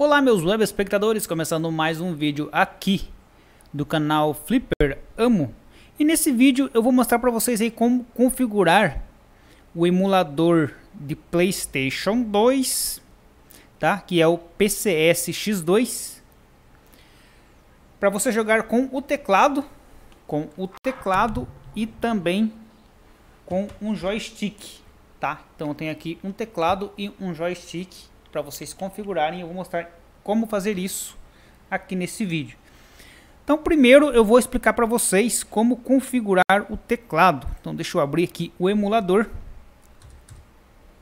Olá meus web espectadores, começando mais um vídeo aqui do canal Flipper Amo. E nesse vídeo eu vou mostrar para vocês aí como configurar o emulador de Playstation 2, tá? Que é o PCS X2. Para você jogar com o teclado, com o teclado e também com um joystick, tá? Então eu tenho aqui um teclado e um joystick para vocês configurarem. Eu vou mostrar como fazer isso aqui nesse vídeo. Então primeiro eu vou explicar para vocês como configurar o teclado. Então deixa eu abrir aqui o emulador.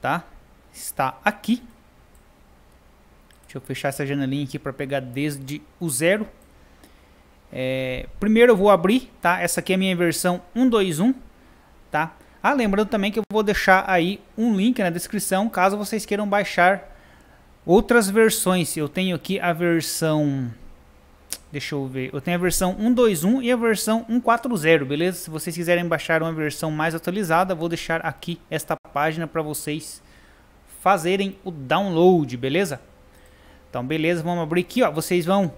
Tá? Está aqui. Deixa eu fechar essa janelinha aqui para pegar desde o zero. É, primeiro eu vou abrir, tá? Essa aqui é a minha versão 121, tá? Ah, lembrando também que eu vou deixar aí um link na descrição caso vocês queiram baixar Outras versões, eu tenho aqui a versão... Deixa eu ver, eu tenho a versão 121 e a versão 140, beleza? Se vocês quiserem baixar uma versão mais atualizada, vou deixar aqui esta página para vocês fazerem o download, beleza? Então, beleza, vamos abrir aqui, ó. Vocês vão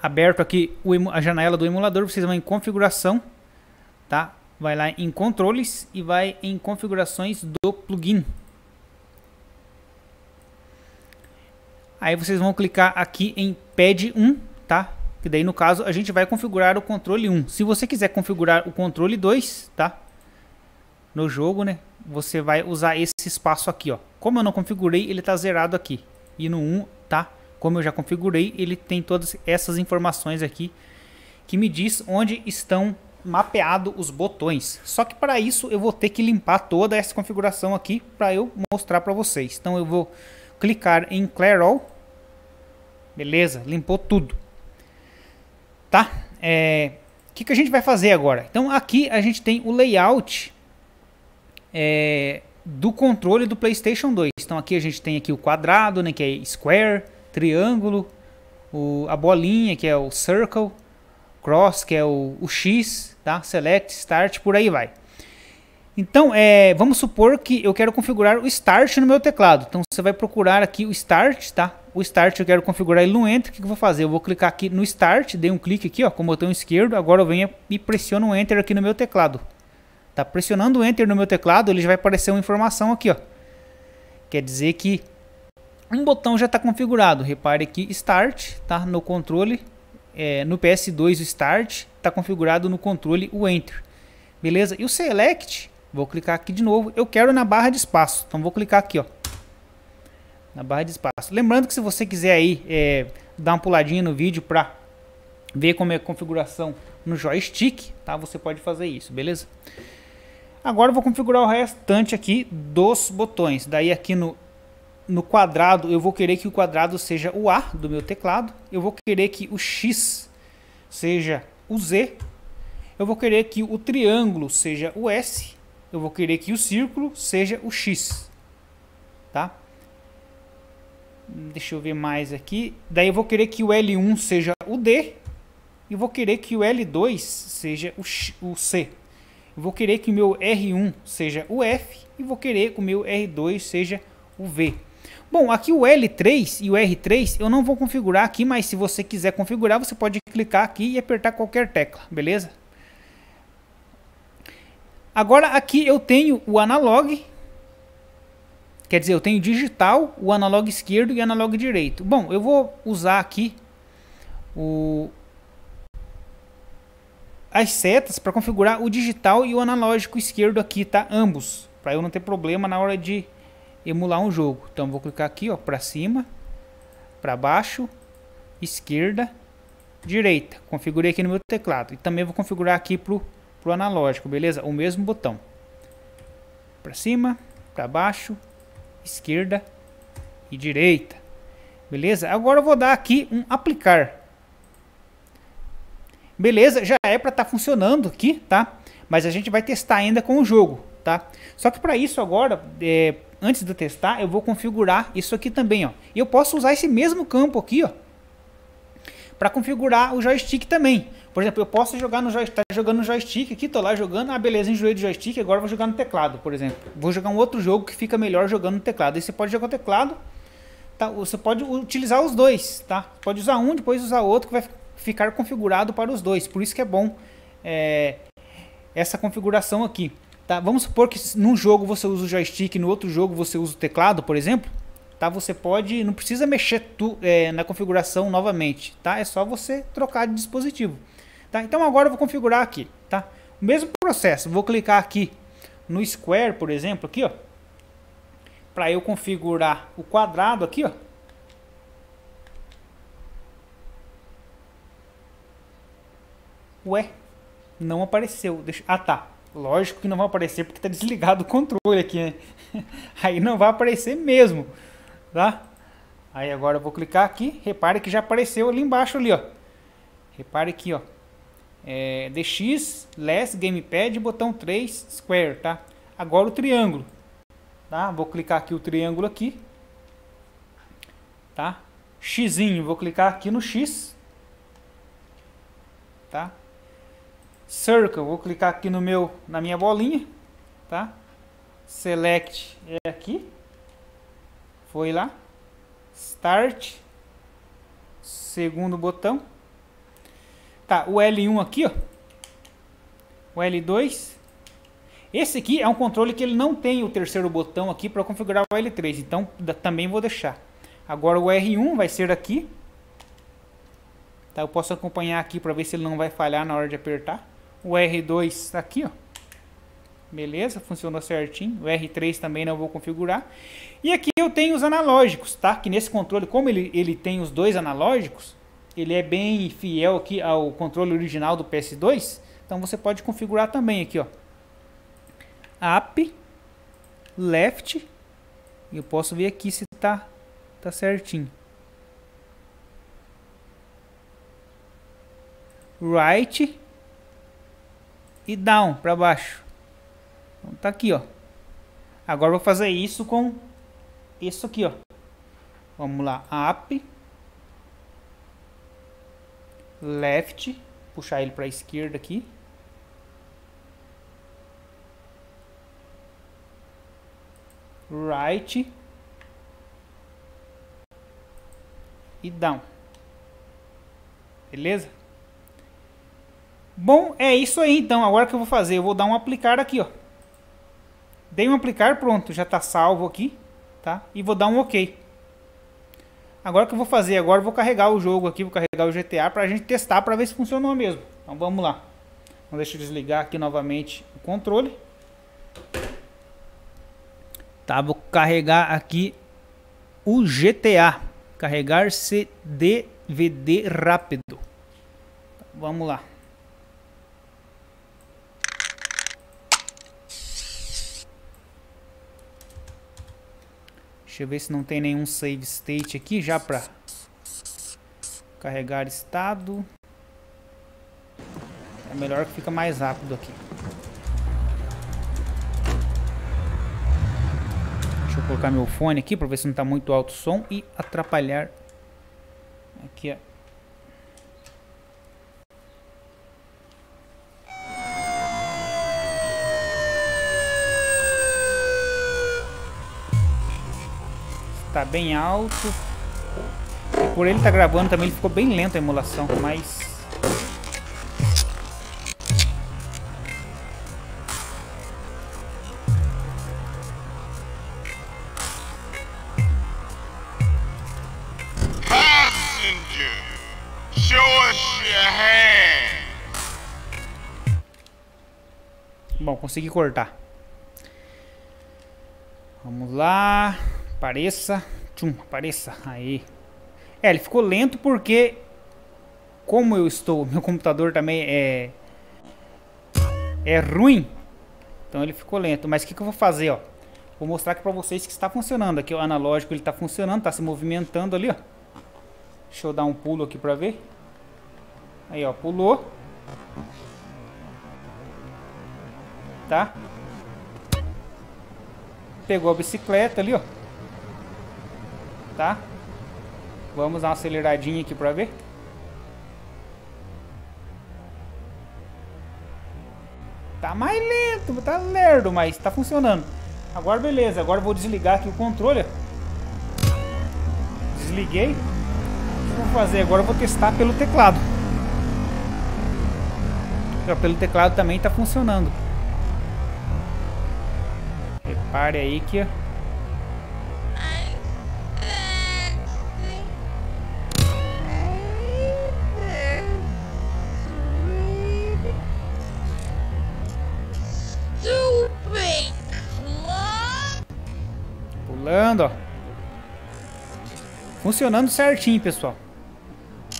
aberto aqui a janela do emulador, vocês vão em configuração, tá? Vai lá em controles e vai em configurações do plugin. Aí vocês vão clicar aqui em Pad 1, tá? Que daí no caso a gente vai configurar o controle 1. Se você quiser configurar o controle 2, tá? No jogo, né? Você vai usar esse espaço aqui, ó. Como eu não configurei, ele tá zerado aqui. E no 1, tá? Como eu já configurei, ele tem todas essas informações aqui que me diz onde estão mapeados os botões. Só que para isso eu vou ter que limpar toda essa configuração aqui para eu mostrar para vocês. Então eu vou clicar em Clear All. Beleza, limpou tudo. Tá? É, o que, que a gente vai fazer agora? Então aqui a gente tem o layout é, do controle do PlayStation 2. Então aqui a gente tem aqui o quadrado, né, que é square, triângulo, o, a bolinha que é o circle, cross que é o, o X, tá? Select, start, por aí vai. Então, é, vamos supor que eu quero configurar o Start no meu teclado. Então, você vai procurar aqui o Start, tá? O Start eu quero configurar ele no Enter. O que eu vou fazer? Eu vou clicar aqui no Start, dei um clique aqui, ó, com o botão esquerdo. Agora eu venho e pressiono o Enter aqui no meu teclado. Tá pressionando o Enter no meu teclado, ele já vai aparecer uma informação aqui, ó. Quer dizer que um botão já está configurado. Repare aqui, Start, tá? No controle, é, no PS2 o Start, está configurado no controle o Enter. Beleza? E o Select Vou clicar aqui de novo. Eu quero na barra de espaço. Então vou clicar aqui, ó. Na barra de espaço. Lembrando que se você quiser aí é, dar uma puladinha no vídeo para ver como é a configuração no joystick, tá? Você pode fazer isso, beleza? Agora eu vou configurar o restante aqui dos botões. Daí aqui no, no quadrado, eu vou querer que o quadrado seja o A do meu teclado. Eu vou querer que o X seja o Z. Eu vou querer que o triângulo seja o S eu vou querer que o círculo seja o X. Tá? Deixa eu ver mais aqui. Daí eu vou querer que o L1 seja o D. E vou querer que o L2 seja o, X, o C. Eu vou querer que o meu R1 seja o F. E vou querer que o meu R2 seja o V. Bom, aqui o L3 e o R3 eu não vou configurar aqui, mas se você quiser configurar, você pode clicar aqui e apertar qualquer tecla, beleza? Agora aqui eu tenho o analog, quer dizer, eu tenho digital, o analog esquerdo e analog direito. Bom, eu vou usar aqui o, as setas para configurar o digital e o analógico esquerdo aqui, tá? Ambos, para eu não ter problema na hora de emular um jogo. Então vou clicar aqui, ó, para cima, para baixo, esquerda, direita. Configurei aqui no meu teclado. E também vou configurar aqui para o pro analógico, beleza? O mesmo botão. Para cima, para baixo, esquerda e direita. Beleza? Agora eu vou dar aqui um aplicar. Beleza, já é para estar tá funcionando aqui, tá? Mas a gente vai testar ainda com o jogo, tá? Só que para isso agora, é, antes de testar, eu vou configurar isso aqui também, ó. E eu posso usar esse mesmo campo aqui, ó, para configurar o joystick também. Por exemplo, eu posso jogar no joystick, tá jogando no joystick aqui, tô lá jogando, ah, beleza, enjoei do joystick, agora vou jogar no teclado, por exemplo. Vou jogar um outro jogo que fica melhor jogando no teclado. Você pode jogar o teclado, tá, você pode utilizar os dois, tá? Pode usar um, depois usar outro, que vai ficar configurado para os dois. Por isso que é bom é, essa configuração aqui. Tá? Vamos supor que num jogo você usa o joystick, no outro jogo você usa o teclado, por exemplo. Tá? Você pode, não precisa mexer tu, é, na configuração novamente, tá? É só você trocar de dispositivo. Tá? Então agora eu vou configurar aqui, tá? O mesmo processo, vou clicar aqui no Square, por exemplo, aqui, ó. Para eu configurar o quadrado aqui, ó. Ué, não apareceu. Deixa... Ah, tá. Lógico que não vai aparecer porque tá desligado o controle aqui, né? Aí não vai aparecer mesmo, tá? Aí agora eu vou clicar aqui. Repare que já apareceu ali embaixo ali, ó. Repare aqui, ó é, DX, Less, Gamepad, botão 3, Square, tá? Agora o triângulo, tá? Vou clicar aqui o triângulo aqui, tá? Xzinho, vou clicar aqui no X, tá? Circle, vou clicar aqui no meu, na minha bolinha, tá? Select é aqui, foi lá, Start, segundo botão, Tá, o L1 aqui, ó. O L2. Esse aqui é um controle que ele não tem o terceiro botão aqui para configurar o L3. Então, também vou deixar. Agora o R1 vai ser aqui. Tá, eu posso acompanhar aqui para ver se ele não vai falhar na hora de apertar. O R2 tá aqui, ó. Beleza, funcionou certinho. O R3 também não vou configurar. E aqui eu tenho os analógicos, tá? Que nesse controle, como ele, ele tem os dois analógicos, ele é bem fiel aqui ao controle original do PS2. Então você pode configurar também aqui, ó. Up, left, eu posso ver aqui se tá tá certinho. Right e down para baixo. Então tá aqui, ó. Agora vou fazer isso com isso aqui, ó. Vamos lá, up left, puxar ele para a esquerda aqui. Right e down. Beleza? Bom, é isso aí então. Agora que eu vou fazer, eu vou dar um aplicar aqui, ó. Dei um aplicar, pronto, já está salvo aqui, tá? E vou dar um OK. Agora o que eu vou fazer? Agora eu vou carregar o jogo aqui, vou carregar o GTA para a gente testar para ver se funcionou mesmo. Então vamos lá. Então deixa eu desligar aqui novamente o controle. Tá, vou carregar aqui o GTA. Carregar CDVD rápido. Vamos lá. Deixa eu ver se não tem nenhum save state aqui já para carregar estado. É melhor que fica mais rápido aqui. Deixa eu colocar meu fone aqui para ver se não está muito alto o som e atrapalhar aqui ó. Bem alto. E por ele estar tá gravando também, ele ficou bem lento a emulação, mas... Bom, consegui cortar. Vamos lá. Apareça. Tchum, apareça. Aí. É, ele ficou lento porque... Como eu estou... Meu computador também é... É ruim. Então ele ficou lento. Mas o que, que eu vou fazer, ó? Vou mostrar aqui pra vocês que está funcionando. Aqui o analógico ele está funcionando, está se movimentando ali, ó. Deixa eu dar um pulo aqui pra ver. Aí, ó, pulou. Tá? Pegou a bicicleta ali, ó tá? Vamos dar uma aceleradinha aqui pra ver. Tá mais lento, tá lerdo, mas tá funcionando. Agora beleza, agora vou desligar aqui o controle. desliguei. O que eu vou fazer agora? Eu vou testar pelo teclado. Pelo teclado também está funcionando. Repare aí que Funcionando certinho, pessoal.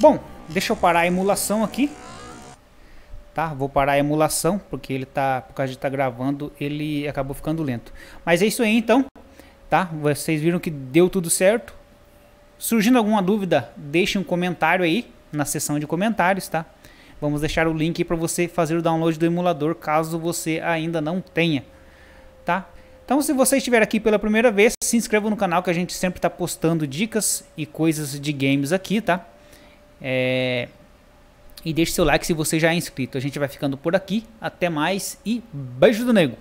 Bom, deixa eu parar a emulação aqui. Tá? Vou parar a emulação, porque ele tá, por causa de estar tá gravando, ele acabou ficando lento. Mas é isso aí então, tá? Vocês viram que deu tudo certo. Surgindo alguma dúvida, deixe um comentário aí na seção de comentários, tá? Vamos deixar o link para você fazer o download do emulador, caso você ainda não tenha, tá? Então, se você estiver aqui pela primeira vez, se inscreva no canal que a gente sempre está postando dicas e coisas de games aqui, tá? É... E deixe seu like se você já é inscrito. A gente vai ficando por aqui. Até mais e beijo do nego!